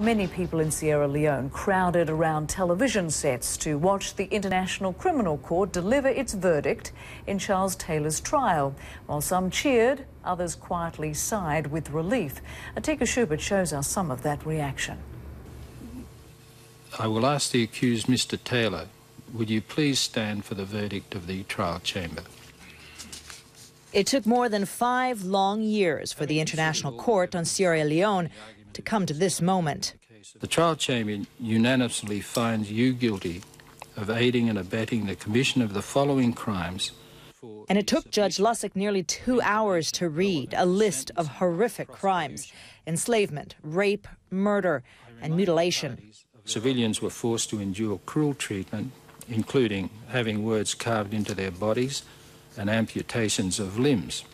Many people in Sierra Leone crowded around television sets to watch the International Criminal Court deliver its verdict in Charles Taylor's trial. While some cheered, others quietly sighed with relief. Atika Shubert shows us some of that reaction. I will ask the accused, Mr Taylor, would you please stand for the verdict of the trial chamber? It took more than five long years for the International Court on Sierra Leone to come to this moment. The trial chamber unanimously finds you guilty of aiding and abetting the commission of the following crimes. And it took Judge Lussick nearly two hours to read a list of horrific crimes enslavement, rape, murder, and mutilation. Civilians were forced to endure cruel treatment, including having words carved into their bodies and amputations of limbs.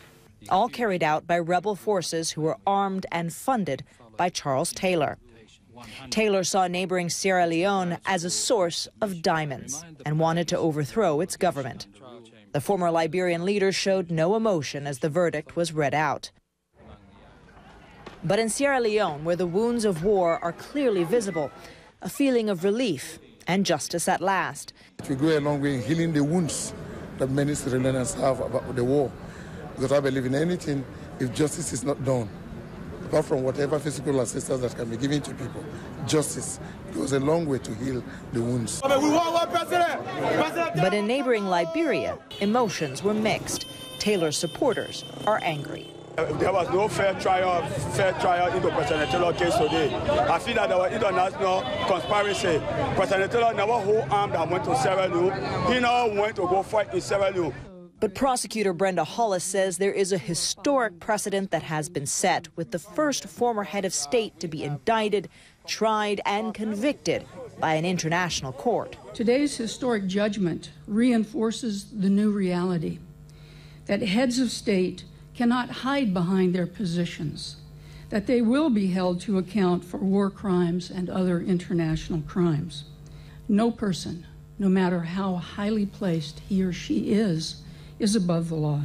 All carried out by rebel forces who were armed and funded by Charles Taylor. Taylor saw neighboring Sierra Leone as a source of diamonds and wanted to overthrow its government. The former Liberian leader showed no emotion as the verdict was read out. But in Sierra Leone, where the wounds of war are clearly visible, a feeling of relief and justice at last. We go a long way in healing the wounds that many Sierra Leoneans have about the war. Because I believe in anything, if justice is not done, apart from whatever physical assistance that can be given to people, justice goes a long way to heal the wounds. But in neighboring Liberia, emotions were mixed. Taylor's supporters are angry. There was no fair trial, fair trial in the President Taylor case today. I feel that there was international conspiracy. President Taylor never hold armed and went to Sierra Leone. He now went to go fight in Sierra Leone. But prosecutor Brenda Hollis says there is a historic precedent that has been set with the first former head of state to be indicted, tried, and convicted by an international court. Today's historic judgment reinforces the new reality that heads of state cannot hide behind their positions, that they will be held to account for war crimes and other international crimes. No person, no matter how highly placed he or she is, is above the law.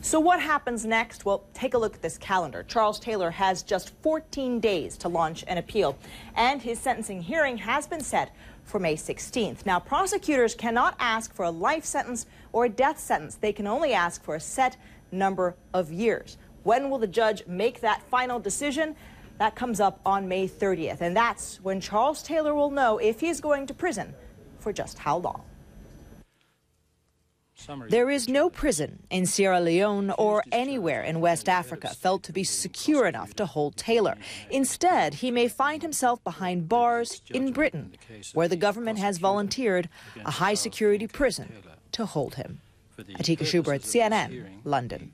So, what happens next? Well, take a look at this calendar. Charles Taylor has just 14 days to launch an appeal, and his sentencing hearing has been set for May 16th. Now, prosecutors cannot ask for a life sentence or a death sentence, they can only ask for a set number of years. When will the judge make that final decision? That comes up on May 30th, and that's when Charles Taylor will know if he's going to prison for just how long. There is no prison in Sierra Leone or anywhere in West Africa felt to be secure enough to hold Taylor. Instead, he may find himself behind bars in Britain, where the government has volunteered a high security prison to hold him. Atika Shubert, CNN, London.